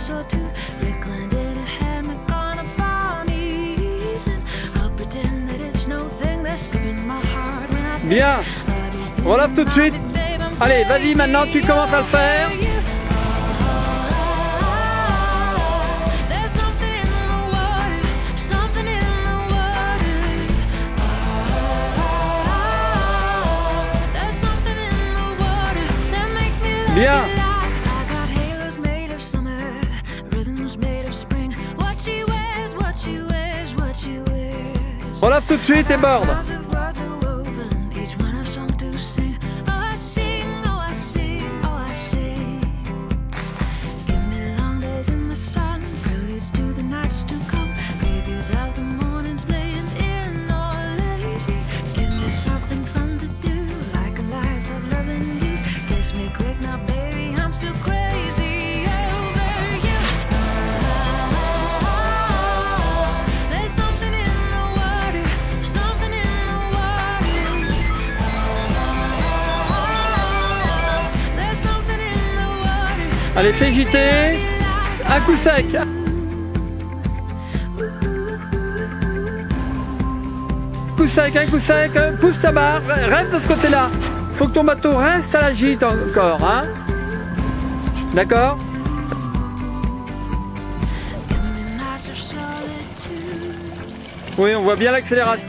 just a glass or two. Rickland in a hammock on a balmy evening. I'll pretend that it's no thing that's skipping my heart when I think Bien. Relève tout de suite. Allez, vas-y, maintenant tu commences à le faire. There's wears. Relève tout de suite et borde. Lots of Allez, fais gîter. Un coup sec. Coup sec, un coup sec. Pousse ta barre. Reste de ce côté-là. Faut que ton bateau reste à la gîte encore. Hein D'accord? Oui, on voit bien l'accélération.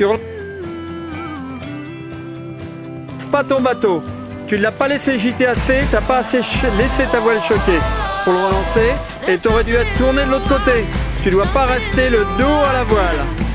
Want pas ton bateau. Tu ne l'as pas laissé gîter assez, t'as pas laissé ta voile choquer pour le relancer et tu aurais dû être tourné de l'autre côté. Tu dois pas rester le dos à la voile.